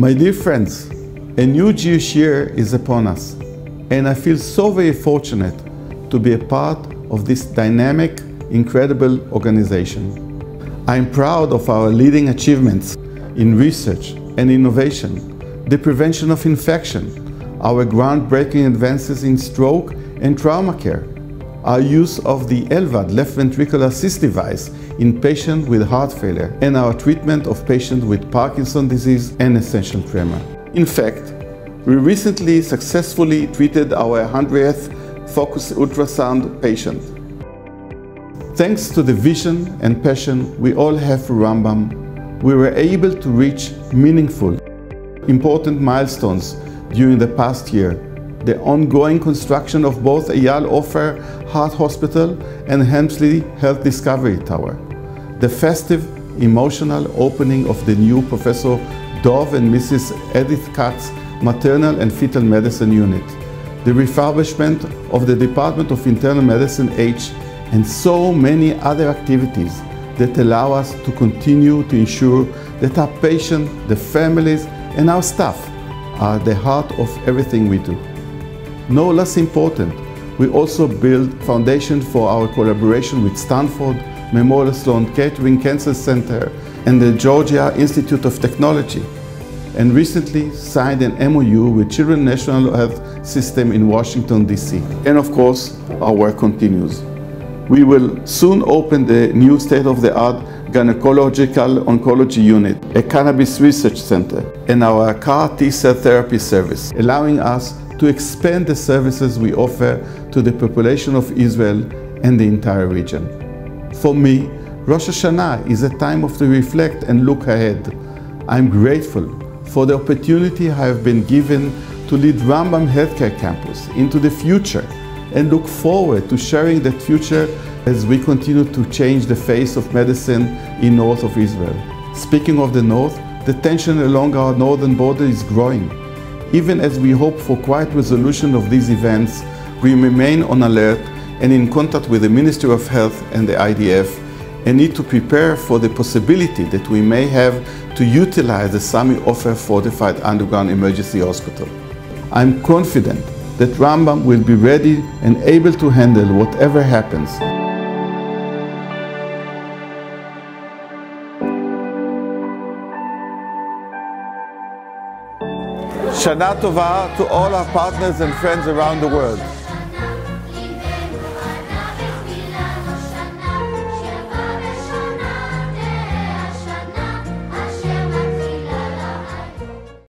My dear friends, a new Jewish year is upon us, and I feel so very fortunate to be a part of this dynamic, incredible organization. I am proud of our leading achievements in research and innovation, the prevention of infection, our groundbreaking advances in stroke and trauma care, our use of the LVAD left ventricular assist device in patients with heart failure, and our treatment of patients with Parkinson's disease and essential tremor. In fact, we recently successfully treated our 100th Focus ultrasound patient. Thanks to the vision and passion we all have for Rambam, we were able to reach meaningful, important milestones during the past year. The ongoing construction of both Eyal Ofer Heart Hospital and Helmsley Health Discovery Tower. The festive, emotional opening of the new Professor Dov and Mrs. Edith Katz Maternal and Fetal Medicine Unit the refurbishment of the Department of Internal Medicine H, and so many other activities that allow us to continue to ensure that our patients, the families, and our staff are the heart of everything we do. No less important, we also build foundation for our collaboration with Stanford, Memorial Sloan Kettering Cancer Center, and the Georgia Institute of Technology and recently signed an MOU with Children's National Health System in Washington, D.C. And of course, our work continues. We will soon open the new state-of-the-art gynecological oncology unit, a cannabis research center, and our CAR T-cell therapy service, allowing us to expand the services we offer to the population of Israel and the entire region. For me, Rosh Hashanah is a time of to reflect and look ahead. I'm grateful for the opportunity I have been given to lead Rambam Healthcare Campus into the future and look forward to sharing that future as we continue to change the face of medicine in north of Israel. Speaking of the north, the tension along our northern border is growing. Even as we hope for quiet resolution of these events, we remain on alert and in contact with the Ministry of Health and the IDF and need to prepare for the possibility that we may have to utilize the Sami Ofer fortified underground emergency hospital. I'm confident that Rambam will be ready and able to handle whatever happens. Shana Tova to all our partners and friends around the world.